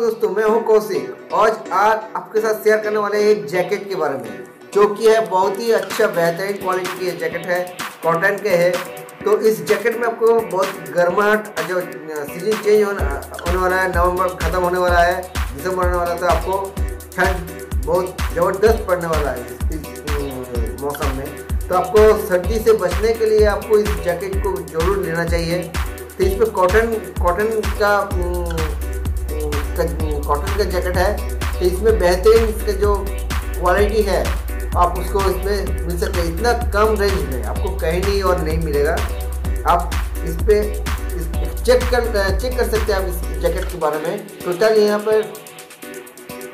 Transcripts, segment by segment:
मैं हूँ कौशिक। आज आज आपके साथ शेयर करने वाले एक जैकेट के बारे में, जो कि है बहुत ही अच्छा बेहतरीन क्वालिटी की जैकेट है कॉटन के है। तो इस जैकेट में आपको बहुत गर्माहट जो सीज़न चेंज होने वाला है, नवंबर ख़त्म होने वाला है, दिसंबर होने वाला तो आपको ठंड बहुत ज़बरदस्त पड़ने वाला है इस मौसम में। तो आपको सर्दी से बचने के लिए आपको इस जैकेट को ज़रूर लेना चाहिए। तो इसमें कॉटन कॉटन का कॉटन का जैकेट है तो इसमें बेहतरीन इसका जो क्वालिटी है, आप उसको इसमें मिल सकते हैं। इतना कम रेंज में आपको कहीं नहीं और नहीं मिलेगा। आप इस पर चेक कर चेक कर सकते हैं आप इस जैकेट के बारे में। टोटल यहाँ पर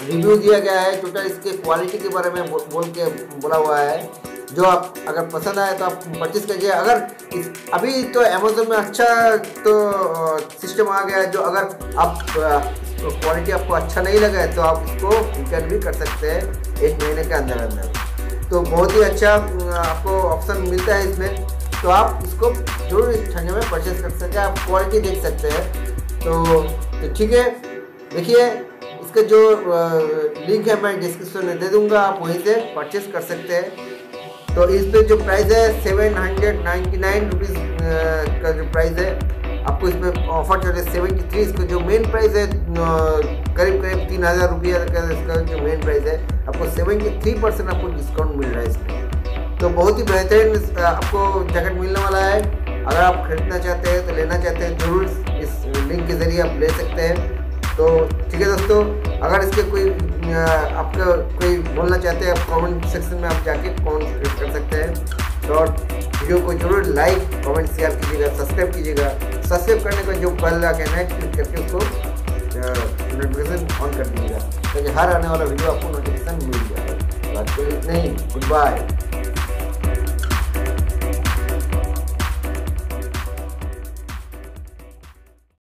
रिव्यू दिया गया है टोटल इसके क्वालिटी के बारे में बोल के बोला हुआ है। जो आप, अगर पसंद आए तो आप परचेज कीजिए। अगर इस, अभी तो अमेजोन में अच्छा तो सिस्टम आ गया है, जो अगर आप तो क्वालिटी आपको अच्छा नहीं लगा है तो आप इसको रिटर्न भी कर सकते हैं एक महीने के अंदर अंदर। तो बहुत ही अच्छा आपको ऑप्शन मिलता है इसमें। तो आप इसको ज़रूर इस ठंडे में परचेज कर सकते हैं। आप क्वालिटी देख सकते हैं। तो ठीक है। देखिए इसका जो लिंक है, मैं डिस्क्रिप्शन में दे दूँगा, आप वहीं से परचेज कर सकते हैं। तो इस पर जो प्राइस है seven hundred ninety nine rupees का जो प्राइस है, आपको इसमें ऑफ़र चल रहा है सेवेंटी थ्री इसका जो मेन प्राइस है करीब करीब तीन हज़ार रुपया का इसका जो मेन प्राइस है, आपको सेवेंटी थ्री परसेंट आपको डिस्काउंट मिल रहा है इसमें। तो बहुत ही बेहतरीन आपको जैकेट मिलने वाला है। अगर आप खरीदना चाहते हैं तो लेना चाहते हैं, ज़रूर इस लिंक के ज़रिए आप ले सकते हैं। तो ठीक है दोस्तों, अगर इसके कोई आपका कोई बोलना चाहते हैं, आप कमेंट सेक्शन में आप जाके कमेंट कर सकते हैं। तो वीडियो को ज़रूर लाइक कमेंट शेयर कीजिएगा सब्सक्राइब कीजिएगा। सब्सक्राइब करने का जो बल आके है क्लिक करके उसको नोटिफिकेशन ऑन कर दीजिएगा। ताकि हर आने वाला वीडियो आपको नोटिफिकेशन मिल जाएगा तो आज के लिए इतना ही गुड बाय